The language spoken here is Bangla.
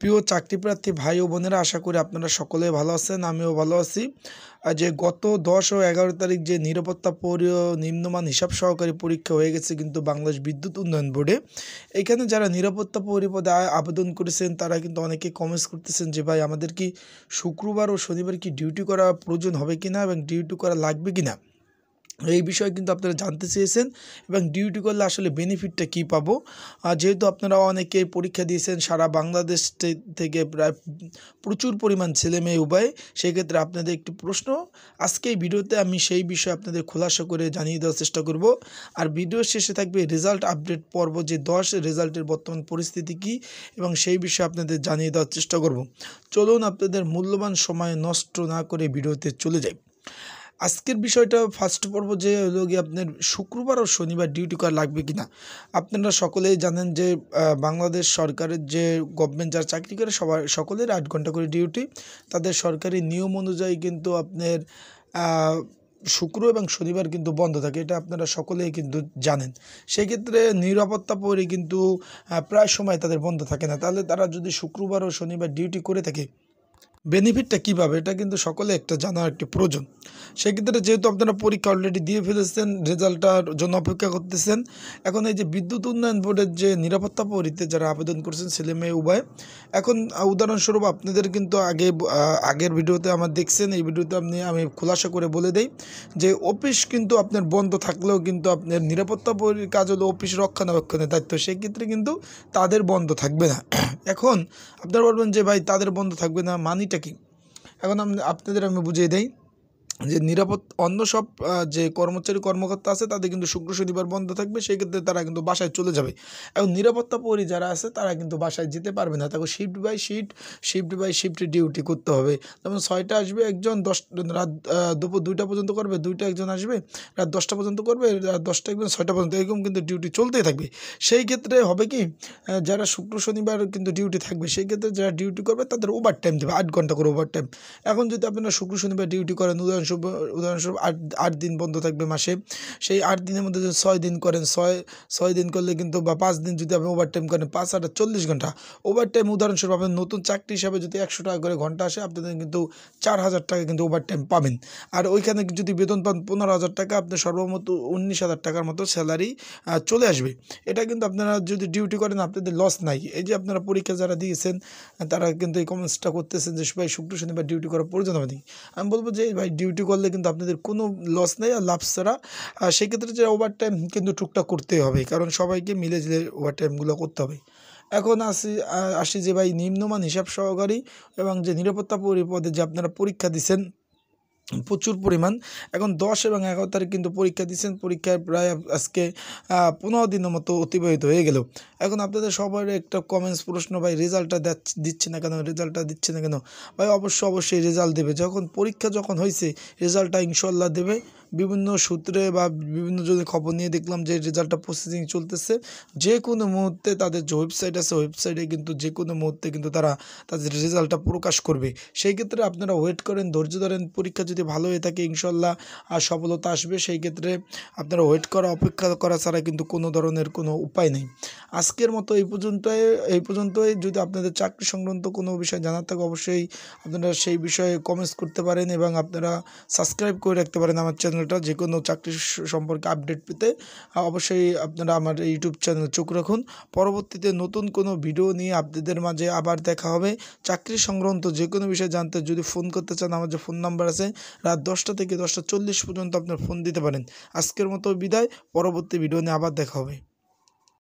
প্রিয় চাকরিপ্রার্থী ভাই ও বোনেরা, আশা করি আপনারা সকলে ভালো আছেন, আমিও ভালো আছি। যে গত দশ ও এগারো তারিখ যে নিরাপত্তা নিম্নমান হিসাব সহকারী পরীক্ষা হয়ে গেছে কিন্তু বাংলাদেশ বিদ্যুৎ উন্নয়ন বোর্ডে। এখানে যারা নিরাপত্তা পরিপদে আবেদন করেছেন, তারা কিন্তু অনেকে কমেন্টস করতেছেন যে, ভাই, আমাদের কি শুক্রবার ও শনিবার কি ডিউটি করা প্রয়োজন হবে কিনা এবং ডিউটি করা লাগবে কিনা? এই বিষয়ে কিন্তু আপনারা জানতে চেয়েছেন এবং ডিউটি করলে আসলে বেনিফিটটা কী পাবো? যেহেতু আপনারা অনেকে পরীক্ষা দিয়েছেন, সারা বাংলাদেশ থেকে প্রায় প্রচুর পরিমাণ ছেলে মেয়ে উভয়, সেক্ষেত্রে আপনাদের একটি প্রশ্ন। আজকে এই ভিডিওতে আমি সেই বিষয়ে আপনাদের খোলাসা করে জানিয়ে দেওয়ার চেষ্টা করব। আর ভিডিও শেষে থাকবে রেজাল্ট আপডেট পর্ব যে দশ রেজাল্টের বর্তমান পরিস্থিতি কী এবং সেই বিষয়ে আপনাদের জানিয়ে দেওয়ার চেষ্টা করব। চলুন আপনাদের মূল্যবান সময় নষ্ট না করে ভিডিওতে চলে যাই। আজকের বিষয়টা ফার্স্ট পর্ব যে হলো গিয়ে আপনার শুক্রবার ও শনিবার ডিউটি করা লাগবে কি না আপনারা সকলেই জানেন যে বাংলাদেশ সরকারের যে গভর্নমেন্ট যারা চাকরি করে সবার সকলের আট ঘণ্টা করে ডিউটি তাদের সরকারি নিয়ম অনুযায়ী কিন্তু আপনার শুক্র এবং শনিবার কিন্তু বন্ধ থাকে, এটা আপনারা সকলেই কিন্তু জানেন। সেক্ষেত্রে নিরাপত্তা পরে কিন্তু প্রায় সময় তাদের বন্ধ থাকে না। তাহলে তারা যদি শুক্রবার ও শনিবার ডিউটি করে থাকে বেনিফিটটা কী পাবে এটা কিন্তু সকলে একটা জানার একটি প্রয়োজন। সেক্ষেত্রে যেহেতু আপনারা পরীক্ষা অলরেডি দিয়ে ফেলেছেন, রেজাল্টটার জন্য অপেক্ষা করতেছেন, এখন এই যে বিদ্যুৎ উন্নয়ন বোর্ডের যে নিরাপত্তা পরিতে যারা আবেদন করছেন, ছেলে মেয়ে উভয়, এখন উদাহরণস্বরূপ আপনাদের কিন্তু আগে আগের ভিডিওতে আমার দেখছেন, এই ভিডিওতে আপনি, আমি খোলাসা করে বলে দেই যে অফিস কিন্তু আপনার বন্ধ থাকলেও কিন্তু আপনার নিরাপত্তা পরির কাজ হলো অফিস রক্ষণাবেক্ষণের দায়িত্ব। সেক্ষেত্রে কিন্তু তাদের বন্ধ থাকবে না। এখন, আপনারা বলবেন যে, ভাই, তাদের বন্ধ থাকবে না মানিটা কি? এখন আপনাদের আমি বুঝিয়ে দেই। যে নিরাপদ, অন্য সব যে কর্মচারী, কর্মকর্তা আছে, তাদের কিন্তু শুক্র শনিবার বন্ধ থাকবে, সেই ক্ষেত্রে তারা কিন্তু বাসায় চলে যাবে। এবং নিরাপত্তা পরি যারা আছে, তারা কিন্তু বাসায় যেতে পারবে না। তাকে shift by shift shift by shift duty করতে হবে। যেমন ছয়টা আসবে, একজন দশ, রাত দুপুর দুইটা পর্যন্ত করবে, দুইটা একজন আসবে, রাত দশটা পর্যন্ত করবে, রাত দশটা একজন ছয়টা পর্যন্ত, এরকম কিন্তু ডিউটি চলতেই থাকবে। সেই ক্ষেত্রে হবে কি যারা শুক্র শনিবার কিন্তু ডিউটি থাকবে, সেই ক্ষেত্রে যারা ডিউটি করবে, তাদের ওভার টাইম দেবে, আট ঘণ্টা করে ওভার টাইম এখন যদি আপনারা শুক্র শনিবার ডিউটি করেন উদাহরণ উদাহরণস্বরূপ উদাহরণস্বরূপ আট আট দিন বন্ধ থাকবে মাসে। সেই আট দিনের মধ্যে যদি ছয় দিন করেন, ছয় ছয় দিন করলে কিন্তু বা পাঁচ দিন যদি আপনি ওভার টাইম করেন, পাঁচ আট চল্লিশ ঘণ্টা। ওভার টাইম উদাহরণস্বরূপ আপনার নতুন চাকরি হিসাবে যদি একশো টাকা করে ঘণ্টা আসে আপনাদের কিন্তু চার হাজার টাকা কিন্তু ওভার টাইম পাবেন। আর ওইখানে যদি বেতন পান পনেরো হাজার টাকা, আপনি সর্বমত উনিশ হাজার টাকার মতো স্যালারি চলে আসবে। এটা কিন্তু আপনারা যদি ডিউটি করেন, আপনাদের লস নাই। এই যে আপনারা পরীক্ষা যারা দিয়েছেন, তারা কিন্তু এই কমেন্টসটা করতেছেন যে, ভাই, শুক্র শনিবার ডিউটি করার প্রয়োজন হবে আমি বলব যে ভাই ডিউটি করলে কিন্তু আপনাদের কোনো লস নেই আর লাভ ছাড়া। সেক্ষেত্রে যে ওভার টাইম কিন্তু টুকটাক করতেই হবে, কারণ সবাইকে মিলে ঝিলে ওভার টাইমগুলো করতে হবে। এখন আসি আসি যে ভাই নিম্নমান হিসাব সহকারী এবং যে নিরাপত্তা পরিপদে যে আপনারা পরীক্ষা দিচ্ছেন প্রচুর পরিমাণ। এখন দশ এবং এগারো তারিখ কিন্তু পরীক্ষা দিচ্ছেন পরীক্ষায় প্রায় আজকে পনেরো দিনের মতো অতিবাহিত হয়ে গেল। এখন আপনাদের সবার একটা কমেন্টস প্রশ্ন, ভাই রেজাল্টটা দিচ্ছে না কেন? রেজাল্টটা দিচ্ছে না কেন? ভাই অবশ্যই অবশ্যই রেজাল্ট দেবে। যখন পরীক্ষা যখন হয়েছে রেজাল্টটা ইনশাল্লাহ দেবে। বিভিন্ন সূত্রে বা বিভিন্ন যদি খবর নিয়ে দেখলাম যে রেজাল্টটা প্রসেসিং চলতেছে, যে কোনো মুহূর্তে তাদের যে ওয়েবসাইট আছে ওয়েবসাইটে কিন্তু যে কোনো মুহূর্তে কিন্তু তারা তাদের রেজাল্টটা প্রকাশ করবে। সেই ক্ষেত্রে আপনারা ওয়েট করেন, ধৈর্য ধরেন, পরীক্ষা যদি ভালো হয়ে থাকে ইনশাল্লাহ, আর সফলতা আসবে, সেই ক্ষেত্রে আপনারা ওয়েট করা, অপেক্ষা করা ছাড়া কিন্তু কোনো ধরনের কোনো উপায় নেই। আজকের মতো এই পর্যন্তই এই পর্যন্তই। যদি আপনাদের চাকরি সংক্রান্ত কোনো বিষয় জানার থাকে, অবশ্যই আপনারা সেই বিষয়ে কমেন্টস করতে পারেন এবং আপনারা সাবস্ক্রাইব করে রাখতে পারেন আমার চ্যানেল চ্যানেলটা যে কোনো চাকরি সম্পর্কে আপডেট পেতে অবশ্যই আপনারা আমার ইউটিউব চ্যানেল চোখ রাখুন। পরবর্তীতে নতুন কোনো ভিডিও নিয়ে আপনাদের মাঝে আবার দেখা হবে। চাকরি সংক্রান্ত যে কোনো বিষয়ে জানতে যদি ফোন করতে চান, আমার যে ফোন নাম্বার আছে, রাত দশটা থেকে দশটা চল্লিশ পর্যন্ত আপনার ফোন দিতে পারেন। আজকের মতো বিদায়, পরবর্তী ভিডিও নিয়ে আবার দেখা হবে।